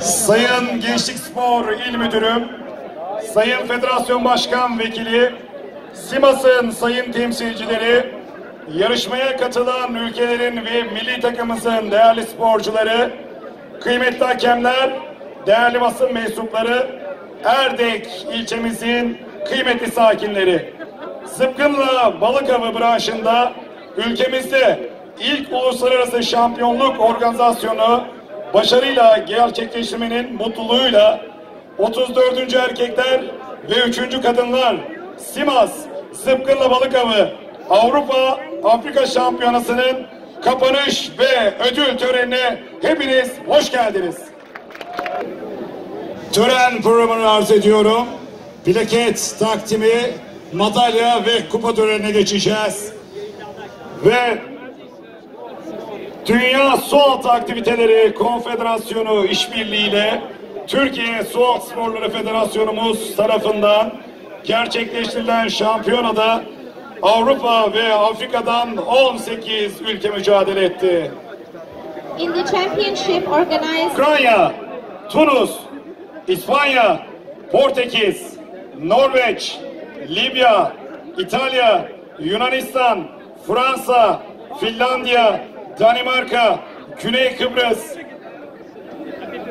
Sayın Gençlik Spor İl Müdürüm, Sayın Federasyon Başkan Vekili, Simas'ın sayın temsilcileri, yarışmaya katılan ülkelerin ve milli takımımızın değerli sporcuları, kıymetli hakemler, değerli basın mensupları, Erdek ilçemizin kıymetli sakinleri. Zıpkınla balık avı branşında ülkemizde ilk uluslararası şampiyonluk organizasyonu başarıyla gerçekleştirmenin mutluluğuyla 34. erkekler ve 3. kadınlar Simas Zıpkınla Balık Avı Avrupa Afrika Şampiyonası'nın kapanış ve ödül törenine hepiniz hoş geldiniz. Tören programını arz ediyorum. Plaket takdimi, madalya ve kupa törenine geçeceğiz. Ve Dünya Sualtı Aktiviteleri Konfederasyonu işbirliğiyle Türkiye Sualtı Sporları Federasyonumuz tarafından gerçekleştirilen şampiyonada Avrupa ve Afrika'dan 18 ülke mücadele etti. In the championship organized Ukrayna, Tunus, İspanya, Portekiz, Norveç, Libya, İtalya, Yunanistan, Fransa, Finlandiya, Danimarka, Güney Kıbrıs,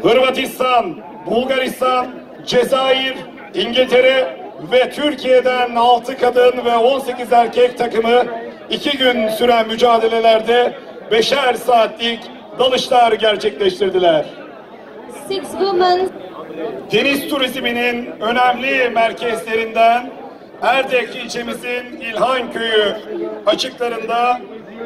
Hırvatistan, Bulgaristan, Cezayir, İngiltere ve Türkiye'den 6 kadın ve 18 erkek takımı 2 gün süren mücadelelerde beşer saatlik dalışlar gerçekleştirdiler. six women Deniz turizminin önemli merkezlerinden Erdek ilçemizin İlhan Köyü açıklarında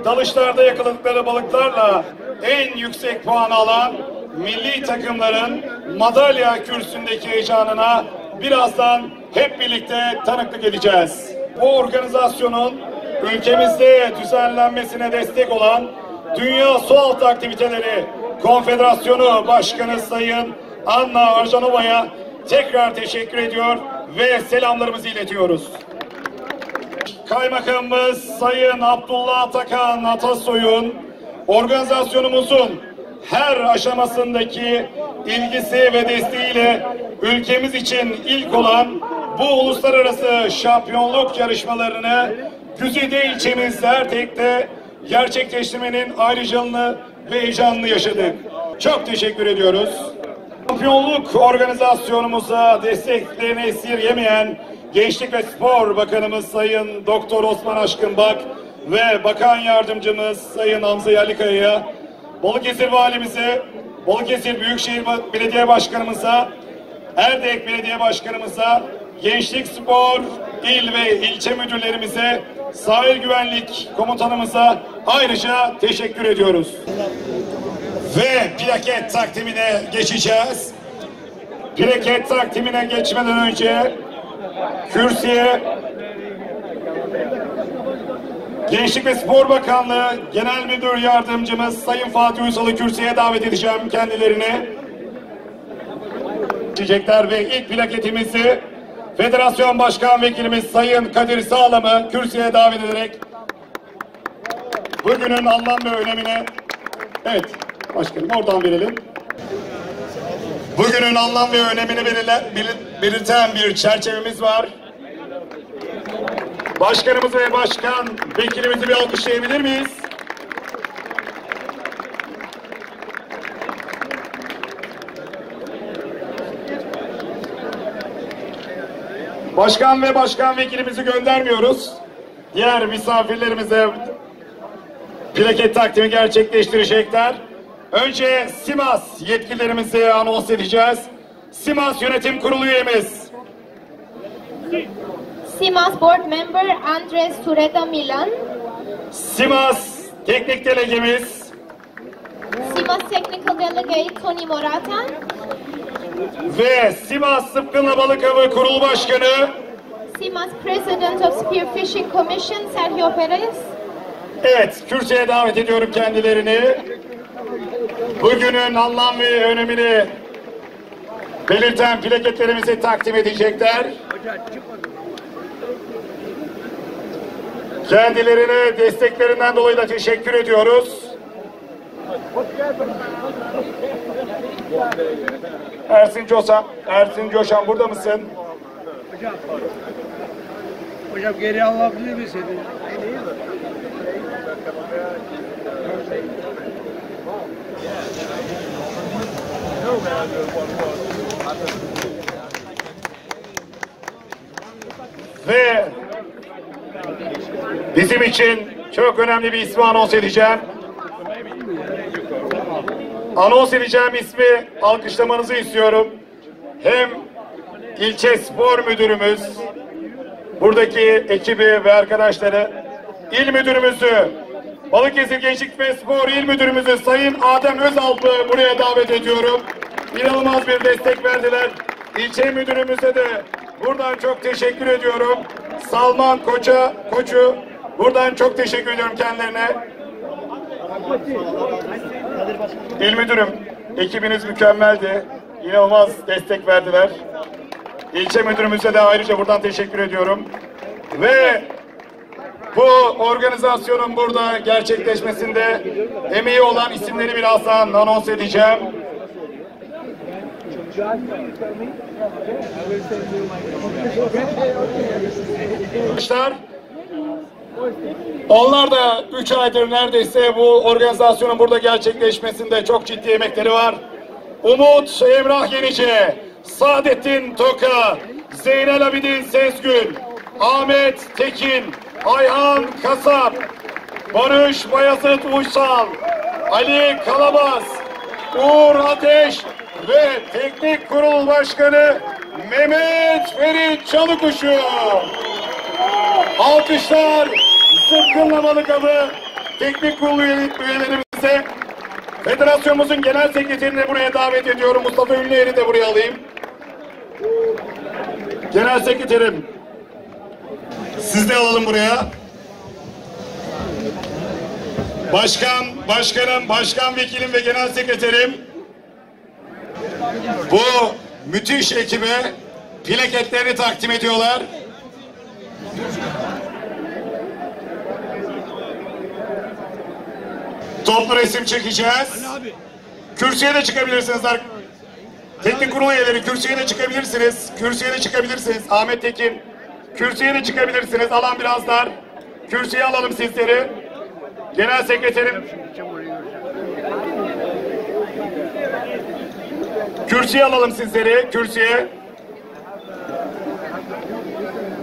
dalışlarda yakaladıkları balıklarla en yüksek puan alan milli takımların madalya kürsündeki heyecanına birazdan hep birlikte tanıklık edeceğiz. Bu organizasyonun ülkemizde düzenlenmesine destek olan Dünya Sualtı Aktiviteleri Konfederasyonu Başkanı Sayın Anna Arjanova'ya tekrar teşekkür ediyor ve selamlarımızı iletiyoruz. Kaymakamımız Sayın Abdullah Atakan Atasoy'un organizasyonumuzun her aşamasındaki ilgisi ve desteğiyle ülkemiz için ilk olan bu uluslararası şampiyonluk yarışmalarını Güzide ilçemiz Erdek'te gerçekleştirmenin ayrıcalığını ve heyecanını yaşadık. Çok teşekkür ediyoruz. Şampiyonluk organizasyonumuza desteklerini esirgemeyen Gençlik ve Spor Bakanımız Sayın Doktor Osman Aşkınbak ve Bakan Yardımcımız Sayın Hamza Yerlikaya'ya, Balıkesir Valimize, Balıkesir Büyükşehir Belediye Başkanımıza, Erdek Belediye Başkanımıza, Gençlik Spor İl ve ilçe müdürlerimize, sahil güvenlik komutanımıza ayrıca teşekkür ediyoruz ve plaket takdimine geçeceğiz. Plaket takdimine geçmeden önce kürsüye Gençlik ve Spor Bakanlığı Genel Müdür Yardımcımız Sayın Fatih Uysal'ı kürsüye davet edeceğim kendilerini. Geçecekler ve ilk plaketimizi Federasyon Başkan Vekilimiz Sayın Kadir Sağlam'ı kürsüye davet ederek bugünün anlam ve önemine evet başkanım oradan verelim. Bugünün anlam ve önemini belirle, belir- belirten bir çerçevemiz var. Başkanımızı ve başkan vekilimizi bir alkışlayabilir miyiz? Başkan ve başkan vekilimizi göndermiyoruz. Diğer misafirlerimize plaket takdimi gerçekleştirecekler. Önce Simas yetkililerimizi anons edeceğiz. Simas Yönetim Kurulu üyemiz, Simas board member Andres Sureta Milan, Simas Teknik Delegemiz, Simas technical delegate Tony Morata, ve Sivas Sıpkınla Balık Avı Kurulu Başkanı. Simas president of Spearfishing Commission Sergio Perez, Evet, kürsüye davet ediyorum kendilerini. Bugünün anlam ve önemini belirten plaketlerimizi takdim edecekler. Kendilerine desteklerinden dolayı da teşekkür ediyoruz. Ersin Coşan, Ersin Coşan burada mısın? Hocam. Hocam geri alabilir misin? Ve bizim için çok önemli bir ismi anons edeceğim. Anons edeceğim ismi alkışlamanızı istiyorum. Hem ilçe spor müdürümüz, buradaki ekibi ve arkadaşları, il müdürümüzü, Balıkesir Gençlik ve Spor İl Müdürümüzü Sayın Adem Özalp'ı buraya davet ediyorum. İnanılmaz bir destek verdiler. İlçe müdürümüze de buradan çok teşekkür ediyorum. Salman Koç'a, Koç'u buradan çok teşekkür ediyorum kendilerine. İl Müdürüm, ekibiniz mükemmeldi. İnanılmaz destek verdiler. İlçe müdürümüze de ayrıca buradan teşekkür ediyorum. Ve bu organizasyonun burada gerçekleşmesinde emeği olan isimleri birazdan anons edeceğim. Arkadaşlar, onlar da 3 aydır neredeyse bu organizasyonun burada gerçekleşmesinde çok ciddi emekleri var. Umut Emrah Yenice, Saadettin Toka, Zeynel Abidin Sezgün, Ahmet Tekin, Ayhan Kasap, Barış Bayazıt Uysal, Ali Kalabaz, Uğur Ateş ve Teknik Kurul Başkanı Mehmet Ferit Çalıkuşu. Alkışlar Sıtkınlamalı Kabı Teknik Kurulu üye- üyelerimize Federasyonumuzun genel sekreterini buraya davet ediyorum. Mustafa Ünlüer'i de buraya alayım. Genel sekreterim. Siz de alalım buraya. Başkan, başkanım, başkan vekilim ve genel sekreterim. Bu müthiş ekibe plaketlerini takdim ediyorlar. Toplu resim çekeceğiz. Kürsüye de çıkabilirsiniz. Teknik kurul üyeleri kürsüye de çıkabilirsiniz. Kürsüye de çıkabilirsiniz. Ahmet Tekin. Kürsüye de çıkabilirsiniz. Alan biraz dar. Kürsüye alalım sizleri. Genel sekreterim. Kürsüye alalım sizleri. Kürsüye.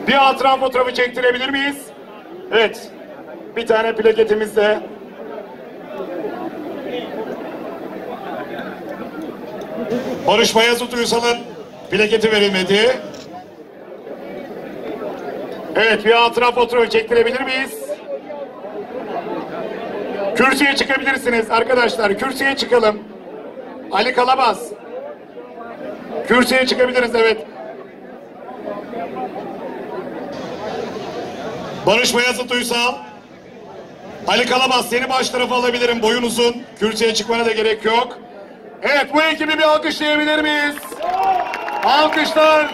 Bir hatıran fotoğrafı çektirebilir miyiz? Evet. Bir tane plaketimiz de. Barış Bayazıt Uysal'ın plaketi verilmedi. Evet bir hatıra fotoğrafı çektirebilir miyiz? Kürsüye çıkabilirsiniz arkadaşlar. Kürsüye çıkalım. Ali Kalabaz. Kürsüye çıkabiliriz evet. Barış Bayazıt Uysal. Ali Kalabaz seni baş tarafa alabilirim. Boyun uzun. Kürsüye çıkmana da gerek yok. Evet bu ekibi bir alkışlayabilir miyiz? Alkışlar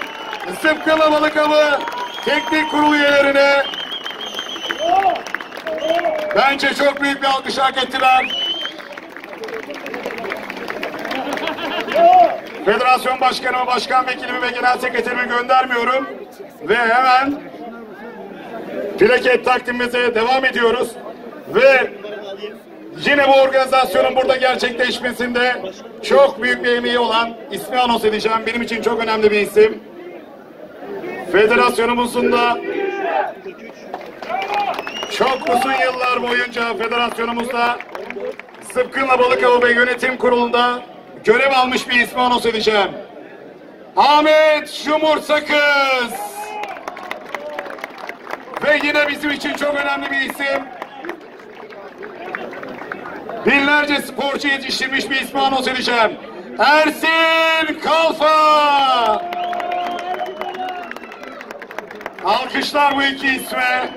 Sıpkılı Balıkavı teknik kurul üyelerine. Bence çok büyük bir alkış hak ettiler. Federasyon başkanımı, başkan vekilimi ve genel sekreterimi göndermiyorum. Ve hemen plaket takdimimize devam ediyoruz. Ve Yine bu organizasyonun burada gerçekleşmesinde çok büyük bir emeği olan ismi anons edeceğim. Benim için çok önemli bir isim. Federasyonumuzun da çok uzun yıllar boyunca federasyonumuzda Sıpkınla Balıkavı ve Yönetim Kurulu'nda görev almış bir ismi anons edeceğim. Ahmet Şumur Sakız. Ve yine bizim için çok önemli bir isim. Binlerce sporcu yetiştirmiş bir ismi anons edeceğim. Ersin Kalfa. Alkışlar bu iki isme.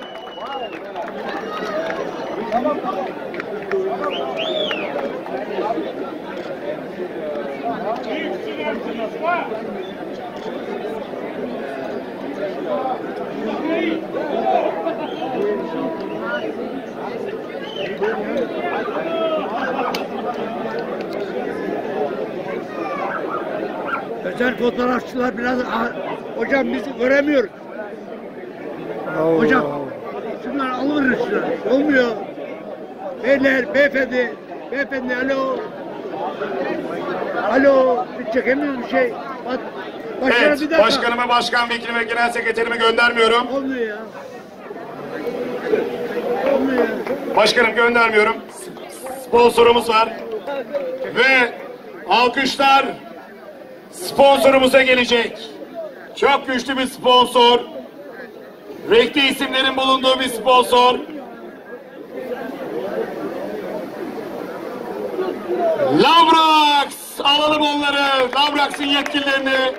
Özel fotoğrafçılar biraz hocam bizi göremiyoruz. Hocam şunlar alırız şunlar. Olmuyor. Beyler, beyefendi, beyefendi alo. Alo, biz çekemiyoruz bir şey. Bak, başkanım bir Evet, dakika. başkanıma, başkan vekilime, genel sekreterime göndermiyorum. Olmuyor ya. Olmuyor ya. Başkanım göndermiyorum. Sponsorumuz var. Ve alkışlar sponsorumuza gelecek. Çok güçlü bir sponsor. Renkli isimlerin bulunduğu bir sponsor. Lavrax! Alalım onları. Lavrax'ın yetkililerini.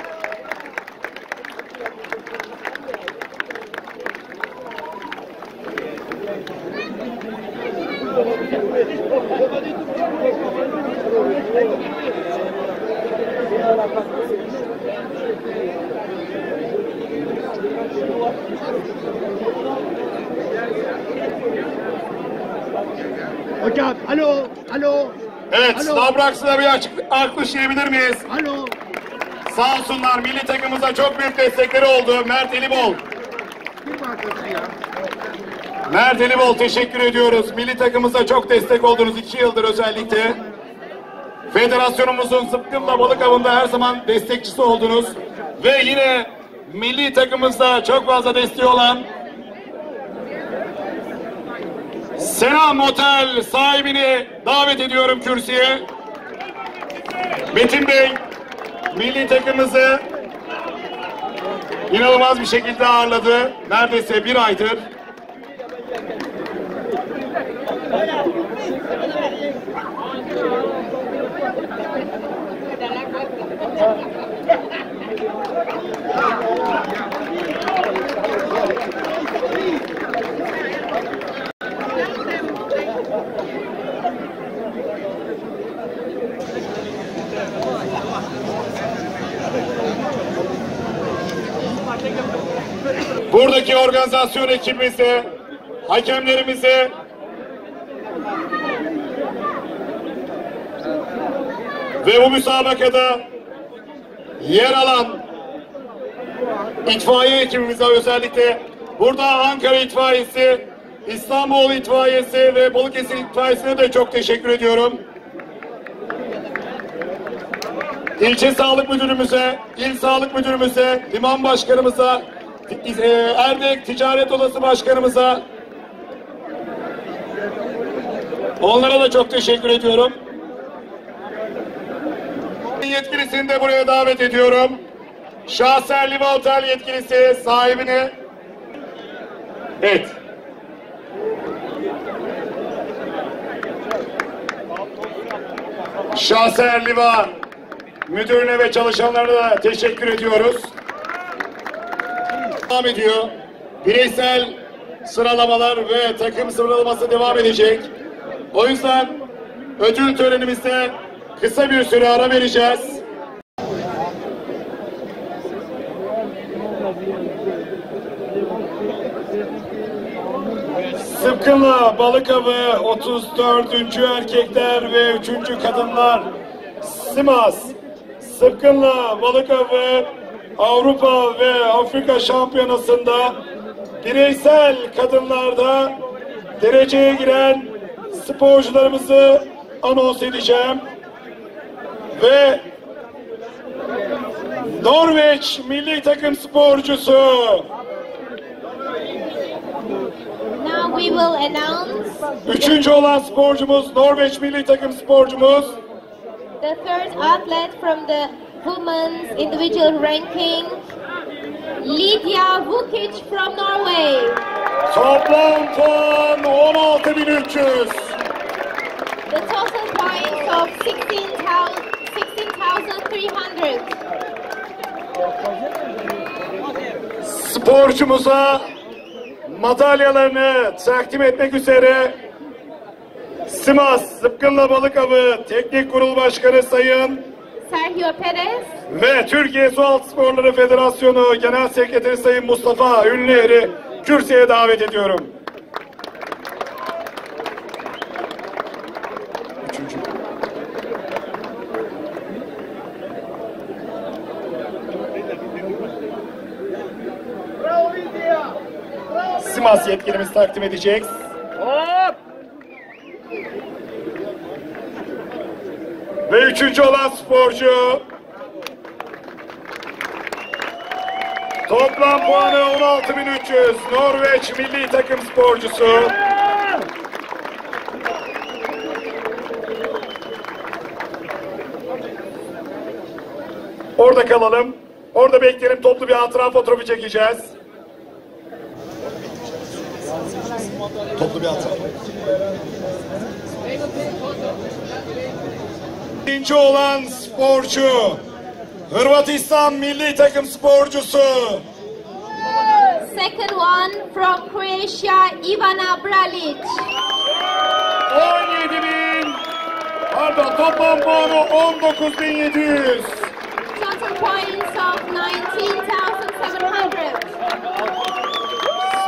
Hocam alo, alo. Evet, Alo. Lavrax'ı da bir açık, alkışlayabilir miyiz? Alo. Sağ olsunlar milli takımımıza çok büyük destekleri oldu. Mert Elibol. Mert Elibol teşekkür ediyoruz. Milli takımımıza çok destek oldunuz iki yıldır özellikle. Federasyonumuzun zıpkınla balık avında her zaman destekçisi oldunuz. Ve yine milli takımımızda çok fazla desteği olan Selam Otel sahibini davet ediyorum kürsüye. Metin Bey, milli takımımızı inanılmaz bir şekilde ağırladı. Neredeyse bir aydır. Buradaki organizasyon ekibimize, hakemlerimize, ve bu müsabakada yer alan itfaiye ekibimize özellikle burada Ankara İtfaiyesi, İstanbul İtfaiyesi ve Balıkesir İtfaiyesi'ne de çok teşekkür ediyorum. İlçe Sağlık Müdürümüze, İl Sağlık Müdürümüze, Liman Başkanımıza, e, Erdek Ticaret Odası Başkanımıza onlara da çok teşekkür ediyorum. Yetkilisini de buraya davet ediyorum. Şahser Liva Otel yetkilisi sahibini Evet. Şahser Liva müdürüne ve çalışanlarına da teşekkür ediyoruz. Devam ediyor. Bireysel sıralamalar ve takım sıralaması devam edecek. O yüzden ödül törenimizde kısa bir süre ara vereceğiz. Sıpkınla balık avı 34. erkekler ve 3. kadınlar Simas Sıpkınla balık avı Avrupa ve Afrika şampiyonasında bireysel kadınlarda dereceye giren sporcularımızı anons edeceğim. Ve Norveç milli takım sporcusu Now we will announce Üçüncü olan sporcumuz Norveç milli takım sporcumuz the third athlete from the women's individual ranking, Lydia Vukic from Norway. toplam puan 16.300. The total points of 16,000 16,300. Sporcumuza madalyalarını takdim etmek üzere Simas Zıpkınla Balıkavı Teknik Kurul Başkanı Sayın Sergio Perez ve Türkiye Sualtı Sporları Federasyonu Genel Sekreteri Sayın Mustafa Ünlüer'i kürsüye davet ediyorum. Simas yetkilimiz takdim edecek. Ve üçüncü olan sporcu Toplam puanı 16.300 Norveç milli takım sporcusu Orada kalalım. Orada bekleyelim. Toplu bir hatıra fotoğrafı çekeceğiz. Toplu bir hatıra. İkinci olan sporcu. Hırvatistan milli takım sporcusu. Second one from Croatia, Ivana Bralic. 17 bin. Pardon toplam puanı 19.700. Total points of 19,700.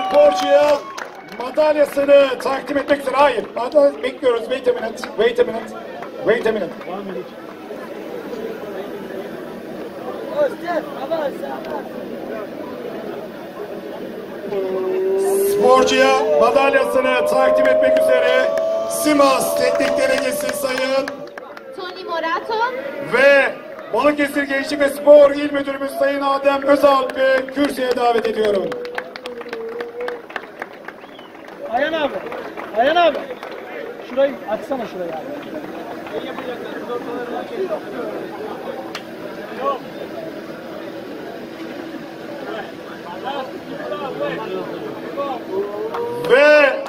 Sporcuya madalyasını takdim etmek üzere. Hayır. Madalya bekliyoruz. Wait a minute. Wait a minute. Wait a minute. Sporcuya madalyasını takdim etmek üzere Simas Teknik Delegesi Sayın Tony Morato. ve Balıkesir Gençlik ve Spor İl Müdürümüz Sayın Adem Özalp'i kürsüye davet ediyorum. Ayhan abi. Ayhan abi. Şurayı açsana şurayı abi. Ve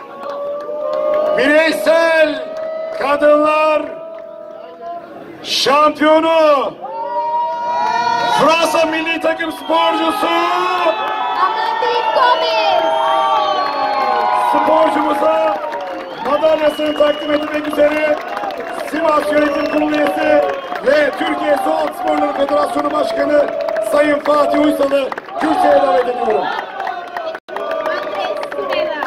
bireysel kadınlar şampiyonu Fransa milli takım sporcusu Amandine Gomez. sporcumuza madalyasını takdim edilmek üzere Sivas Yönetim Kurulu üyesi ve Türkiye Soğuk Sporları Federasyonu Başkanı Sayın Fatih Uysal'ı kürsüye davet ediyorum. Andres Sureda.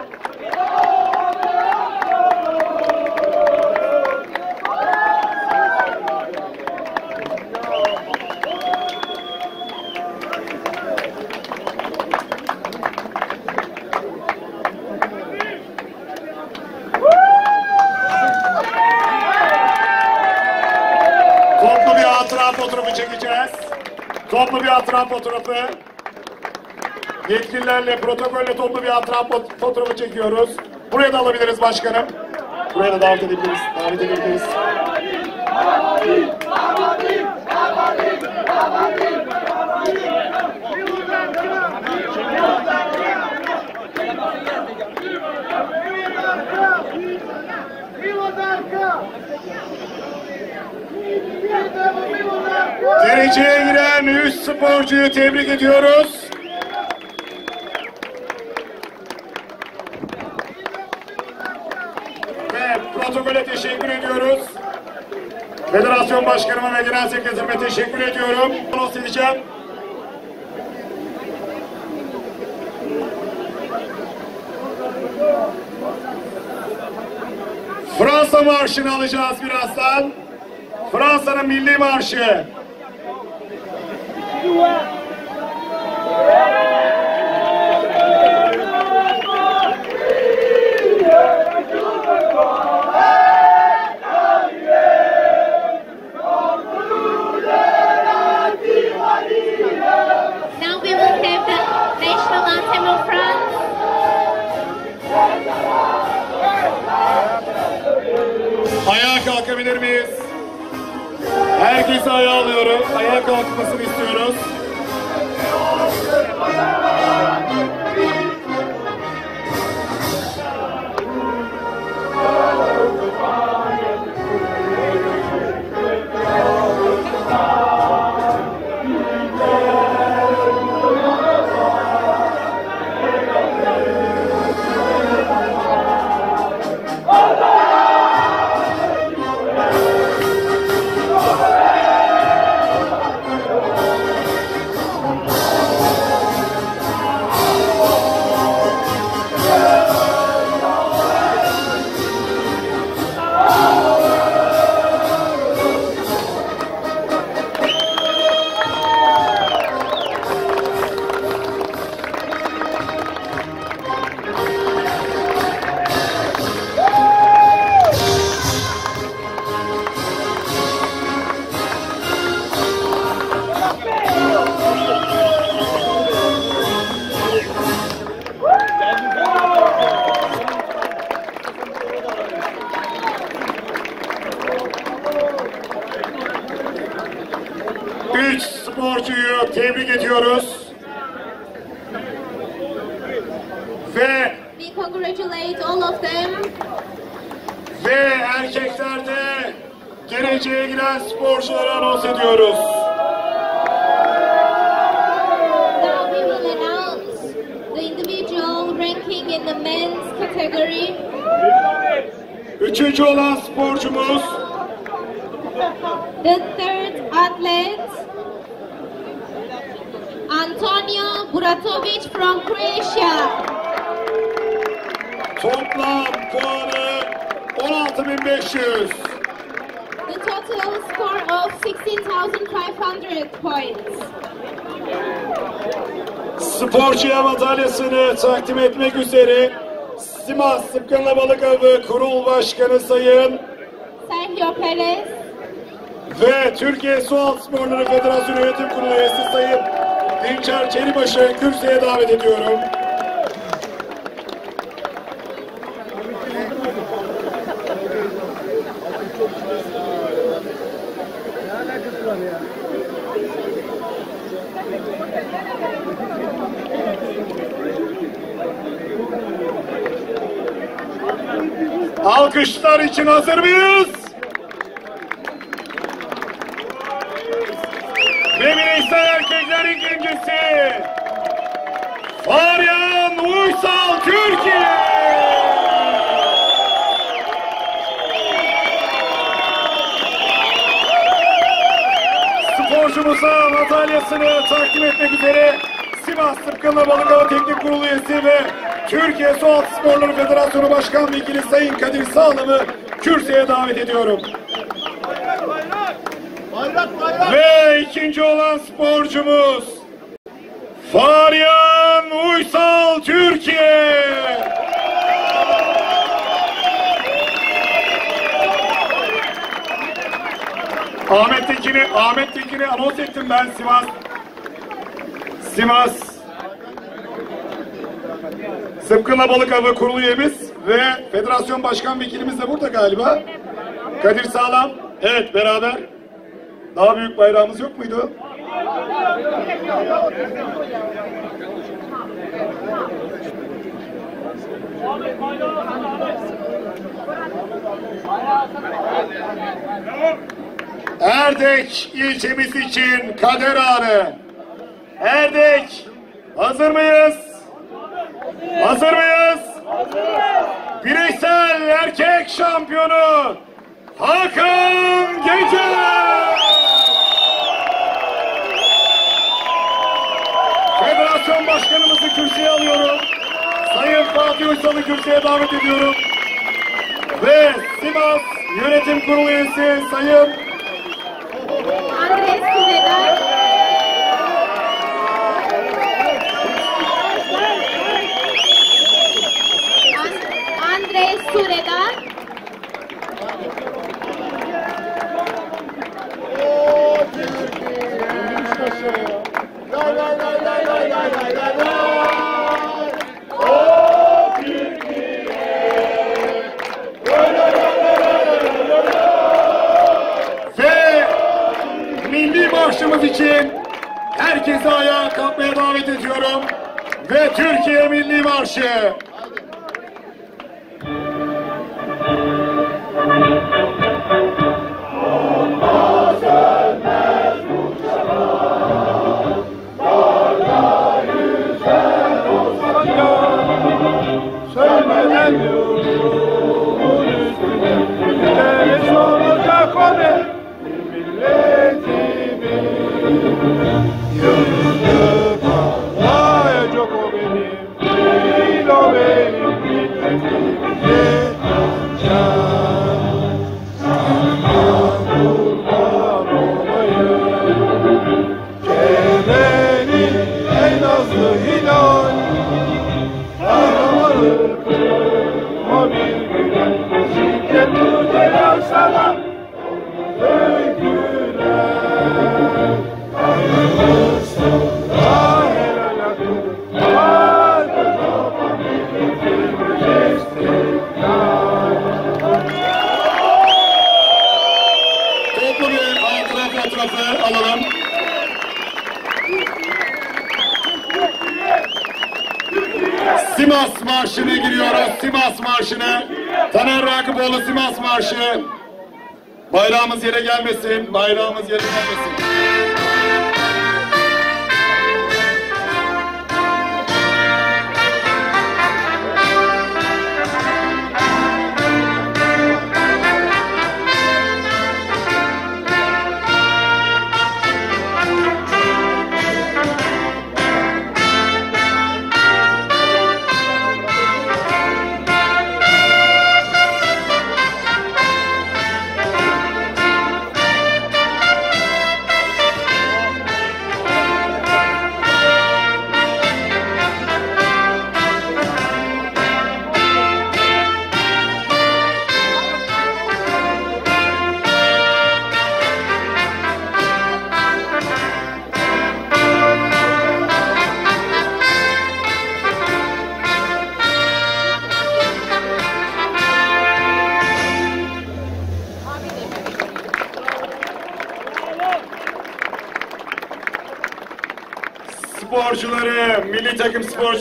Toplu bir hatıra fotoğrafı çekeceğiz. Toplu bir hatıra fotoğrafı. Yetkililerle, protokolle toplu bir hatıra fo- fotoğrafı çekiyoruz. Buraya da alabiliriz başkanım. Buraya da davet edebiliriz. Davet edebiliriz. Dereceye giren 3 sporcuyu tebrik ediyoruz. Federasyon Başkanıma ve Genel Sekreterime teşekkür ediyorum. Anons edeceğim. Fransa marşını alacağız birazdan. Fransa'nın milli marşı. Ayağa kalkabilir miyiz? Herkesi ayağa alıyorum. Ayağa kalkmasını istiyoruz. Üçüncü olan sporcumuz The third athlete, Antonio Buratovic from Croatia. toplam puanı 16.500. The total score of 16,500 points. Sporcuya madalyasını takdim etmek üzere Sivas Sıpkınla Balık Avı Kurul Başkanı Sayın Sergio Perez, ve Türkiye Sualtı Sporları Federasyonu Yönetim Kurulu üyesi Sayın Dinçer Çelibaş'ı kürsüye davet ediyorum. Ne alakası var ya? Alkışlar için hazır mıyız? Bireysel erkekler ikincisi Faryan Uysal Türkiye. Sporcumuza madalyasını takdim etmek üzere Sivas Sıpkınla Balıkava Teknik Kurulu üyesi ve Türkiye Sualtı Sporları Federasyonu Başkan Vekili Sayın Kadir Sağlam'ı kürsüye davet ediyorum. Bayrak bayrak. Ve ikinci olan sporcumuz Faryan Uysal Türkiye. Ahmet Tekin'i Ahmet Tekin'i anons ettim ben Sivas. Sivas Sıpkınla Balık Avı kurulu üyemiz ve federasyon başkan vekilimiz de burada galiba. Kadir Sağlam. Evet beraber. Daha büyük bayrağımız yok muydu? Erdek ilçemiz için kader anı. Erdek hazır mıyız? Hazır mıyız? Bireysel erkek şampiyonu Hakan Gece. Federasyon başkanımızı kürsüye alıyorum. Sayın Fatih Uysal'ı kürsüye davet ediyorum. Ve Sivas Yönetim Kurulu üyesi Sayın Andres Cuvedar, ve milli marşımız için herkesi ayağa kalkmaya davet ediyorum. Ve Türkiye Milli Marşı. Wärme sind meiner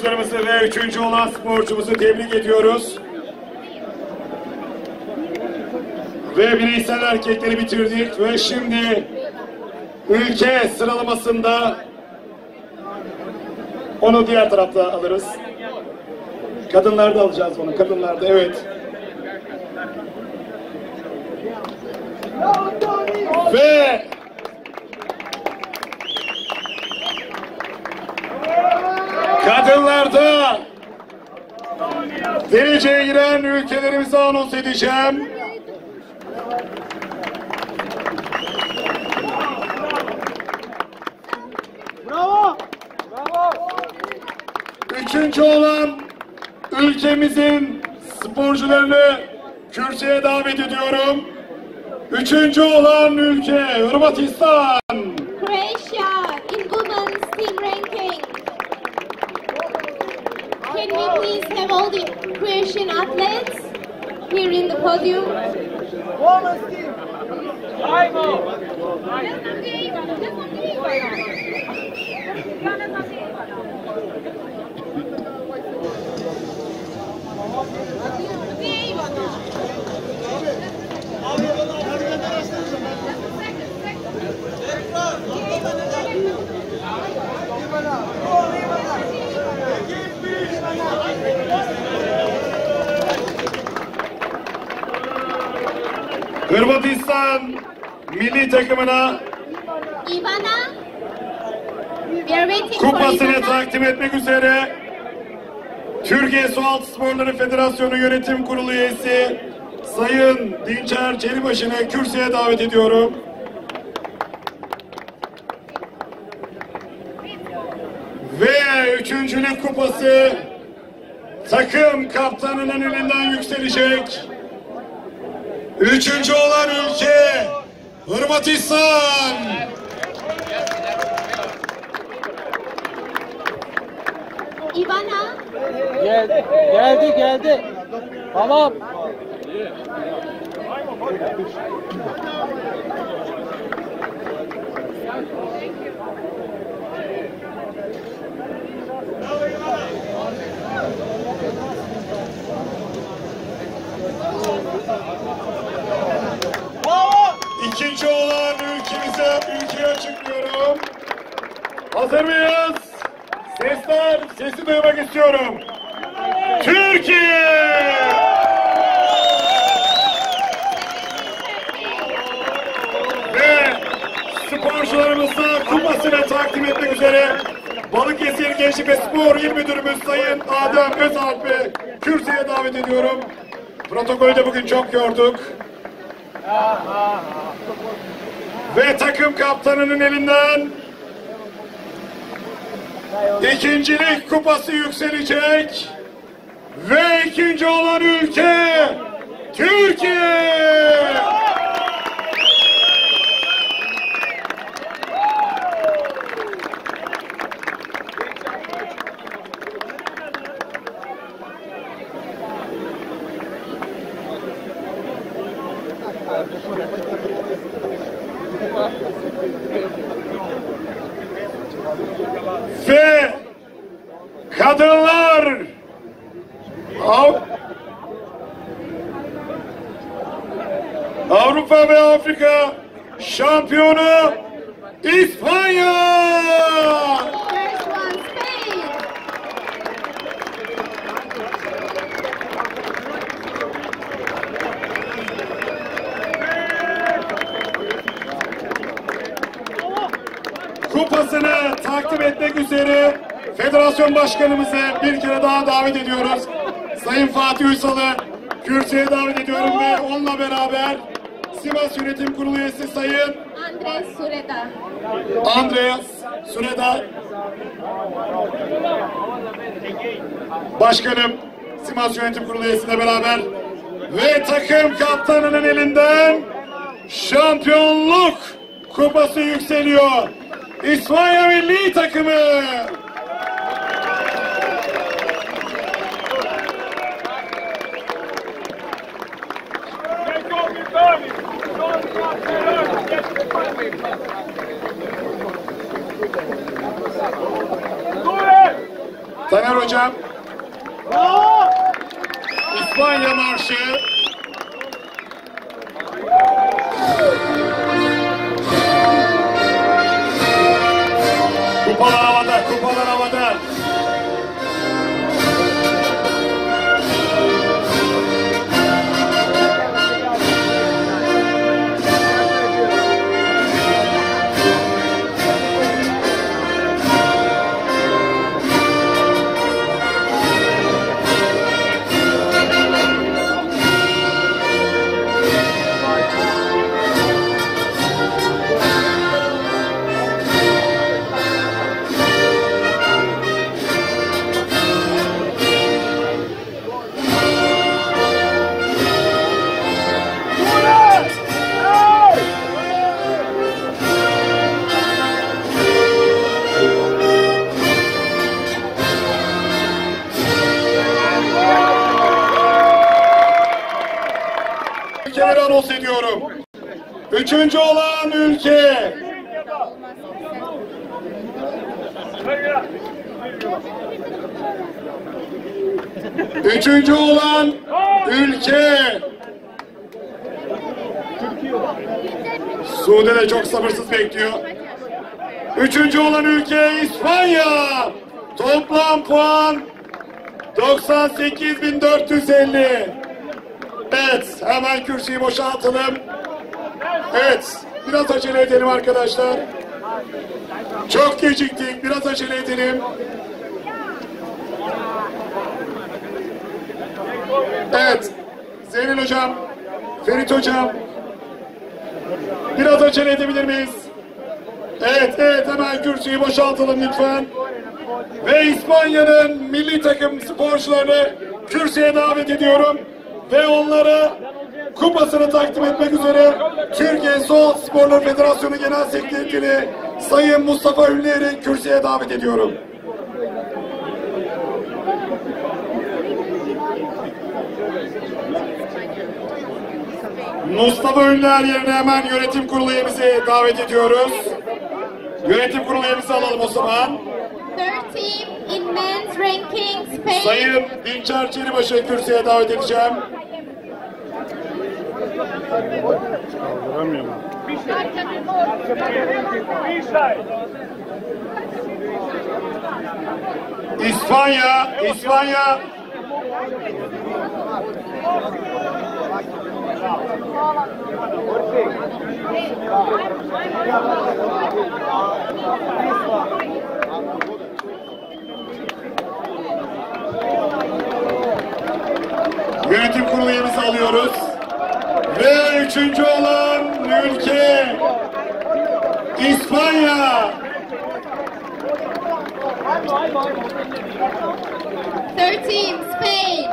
sporcularımızı ve üçüncü olan sporcumuzu tebrik ediyoruz. Ve bireysel erkekleri bitirdik ve şimdi ülke sıralamasında onu diğer tarafta alırız. Kadınlarda alacağız onu, kadınlarda evet. Ve Kadınlarda dereceye giren ülkelerimizi anons edeceğim. Bravo. Bravo. Üçüncü olan ülkemizin sporcularını kürsüye davet ediyorum. Üçüncü olan ülke Hırvatistan. Croatia in women's team ranking. Can we please have all the Croatian athletes here in the podium? Women's team. Ajmo. Hırvatistan milli takımına Ivana, kupasını takdim etmek üzere Türkiye Sualtı Sporları Federasyonu Yönetim Kurulu üyesi Sayın Dinçer Çelibaşı'nı kürsüye davet ediyorum. Ve üçüncülük kupası takım kaptanının elinden yükselecek. Üçüncü olan ülke Hırvatistan. Ivana, Geldi. Geldi geldi. Tamam. İkinci olan ülkemize ülkeye açıklıyorum. Hazır mıyız? Sesler, sesi duymak istiyorum. Türkiye! Ve sporcularımıza kupasını takdim etmek üzere Balıkesir Gençlik ve Spor İl Müdürümüz Sayın Adem Özalp'i kürsüye davet ediyorum. Protokolde bugün çok yorduk. Ve takım kaptanının elinden ikincilik kupası yükselecek. Ve ikinci olan ülke Türkiye. Ve kadınlar Av- Avrupa ve Afrika şampiyonu İspanya! Kupasını takdim etmek üzere federasyon başkanımızı bir kere daha davet ediyoruz. Sayın Fatih Uysal'ı kürsüye davet ediyorum ve onunla beraber Sivas Yönetim Kurulu üyesi Sayın Andres Sureda. Andreas Sureda Başkanım Sivas Yönetim Kurulu üyesiyle beraber ve takım kaptanının elinden şampiyonluk kupası yükseliyor. İspanya milli takımı. Bye. Üçüncü olan ülke. Üçüncü olan ülke. Suudi de çok sabırsız bekliyor. Üçüncü olan ülke İspanya. Toplam puan 98.450. Evet, hemen kürsüyü boşaltalım. Evet, biraz acele edelim arkadaşlar. Çok geciktik, biraz acele edelim. Evet, Zeynel Hocam, Ferit Hocam. Biraz acele edebilir miyiz? Evet, evet hemen kürsüyü boşaltalım lütfen. Ve İspanya'nın milli takım sporcularını kürsüye davet ediyorum. Ve onlara kupasını takdim etmek üzere Türkiye Sol Sporlar Federasyonu Genel Sekreteri Sayın Mustafa Ünlüer'i kürsüye davet ediyorum. Mustafa Ünlüer yerine hemen yönetim kurulu üyemizi davet ediyoruz. Yönetim kurulu üyemizi alalım o zaman. Sayın Dinçer Çelibaş'ı kürsüye davet edeceğim. İspanya, İspanya. Yönetim kurulu üyemizi alıyoruz. Ve üçüncü olan ülke İspanya. Third team, Spain.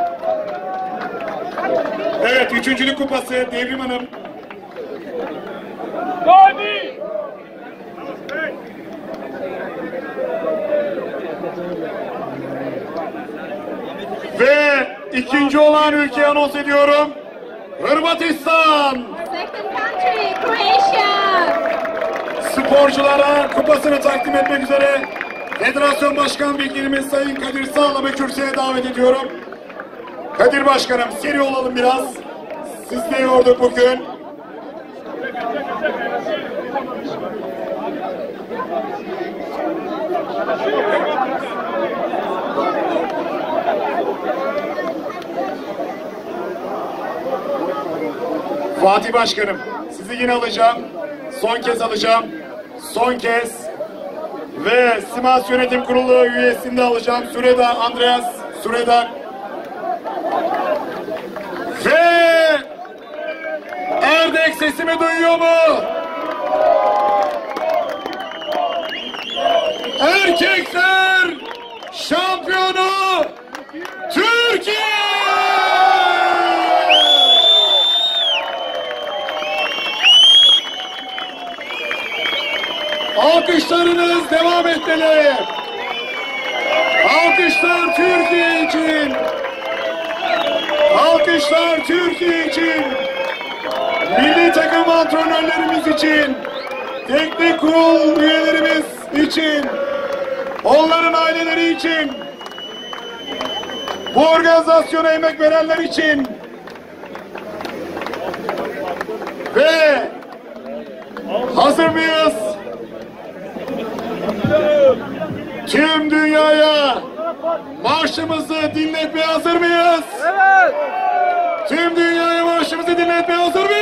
Evet, üçüncülük kupası Devrim Hanım. Ve ikinci olan ülkeyi anons ediyorum. Hırvatistan. Sporculara kupasını takdim etmek üzere Federasyon Başkan Vekilimiz Sayın Kadir Sağlam'ı kürsüye davet ediyorum. Kadir Başkanım seri olalım biraz. Siz de yorduk bugün. Fatih Başkanım, sizi yine alacağım. Son kez alacağım. Son kez. Ve Simas Yönetim Kurulu üyesini de alacağım. Süreda, Andreas Süreda. Ve Erdek sesimi duyuyor mu? Erkekler şampiyonu Türkiye! Alkışlarınız devam etmeli. Alkışlar Türkiye için. Alkışlar Türkiye için. Milli takım antrenörlerimiz için. Teknik kurul üyelerimiz için. Onların aileleri için. Bu organizasyona emek verenler için. Ve hazır mıyız? Tüm dünyaya marşımızı dinletmeye hazır mıyız? Evet. Tüm dünyaya marşımızı dinletmeye hazır mıyız?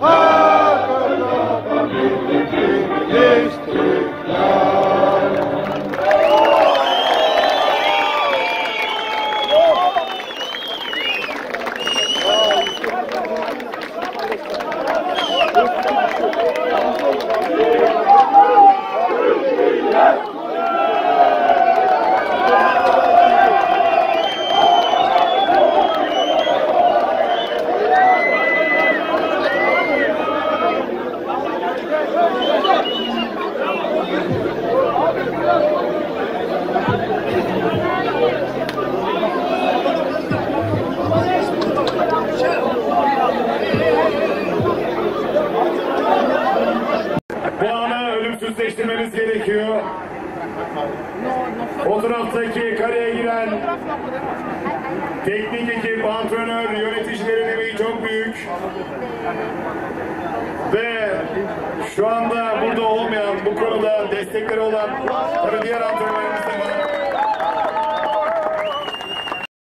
Bu